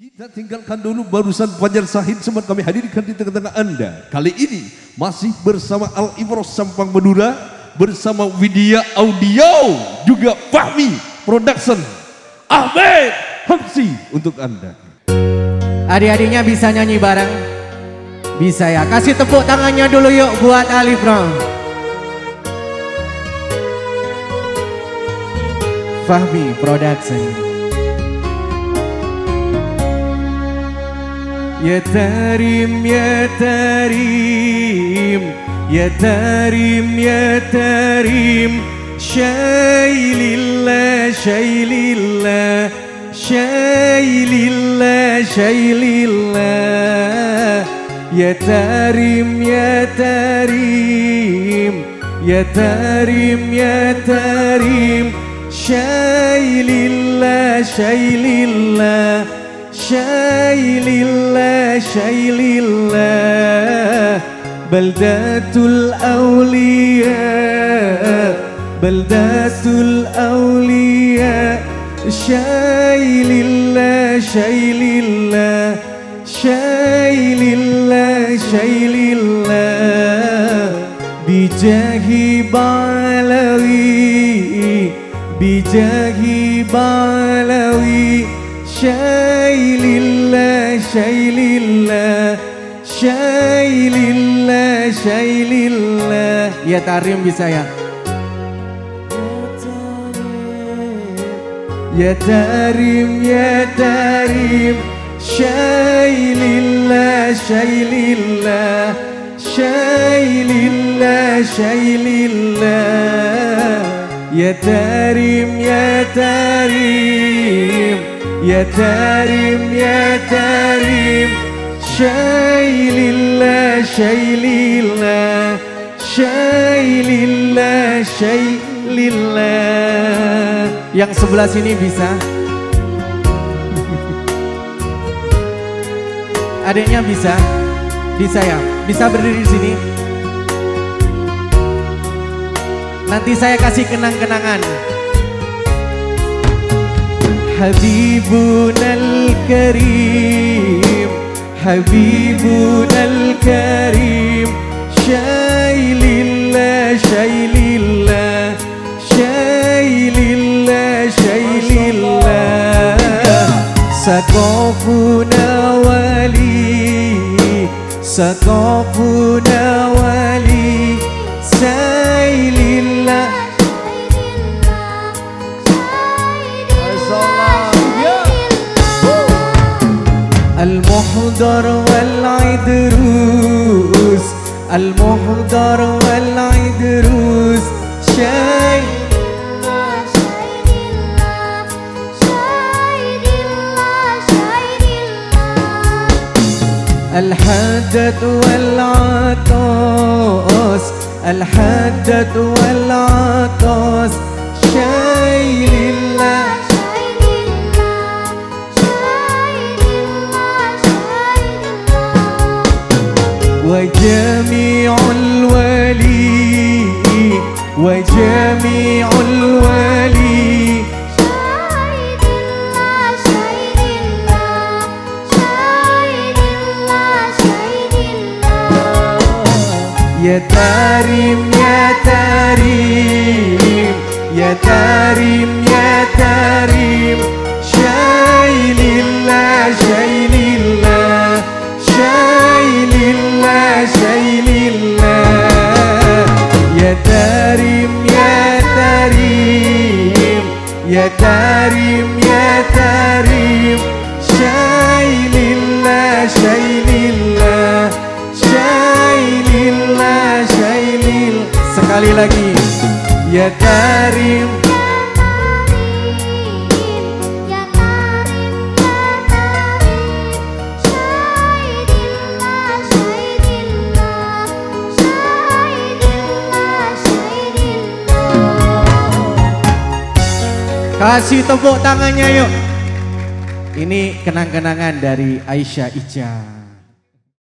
Kita tinggalkan dulu barusan Fajar Sahid sempat kami hadirkan di tengah-tengah Anda. Kali ini masih bersama Al Ibros Sampang Madura, bersama Widya Audio, juga Fahmi Production. Ahmed Hamsi untuk Anda. Adik-adiknya bisa nyanyi bareng? Bisa ya. Kasih tepuk tangannya dulu yuk buat Alif Brown. Fahmi Production. يا تريم يا تريم يا تريم يا تريم شايل الله شايل الله شايل الله شايل الله. يا تريم يا تريم يا تريم يا تريم شايل الله شايل الله. شايل الله شايل الله بلدة الأولياء بلدة الأولياء. شايل الله شايل الله شايل الله شايل الله بجاه بعلوي بجاه بعلوي. شايل الله شايل الله شايل الله شايل الله يا تاريم bisa ya يا تاريم يا تاريم شايل الله شايل الله شايل الله شايل الله يا تاريم يا تاريم يا تاريم يا تاريم شايل الله شايل الله شايل الله شايل الله yang sebelah sini bisa adiknya bisa bisa ya bisa berdiri di sini nanti saya kasih kenang-kenangan حبيبنا الكريم حبيبنا الكريم شايل الله شايل الله شايل الله شايل الله. سقفنا ولي سقفنا ولي. المحضر والعدروس المحضر والعدروس شاي. الحدث والعطاس. الحدث والعطاس. شايل الله وجميع الولي. شاهد الله شاهد الله شاهد الله شاهد الله. يا تاريم يا تاريم يا تاريم. يا تاريم يا تاريم شايل الله شايل الله شايل الله شايل الله sekali lagi. Ya Karim. Kasih tepuk tangannya yuk. Ini kenang-kenangan dari Aisyah Ica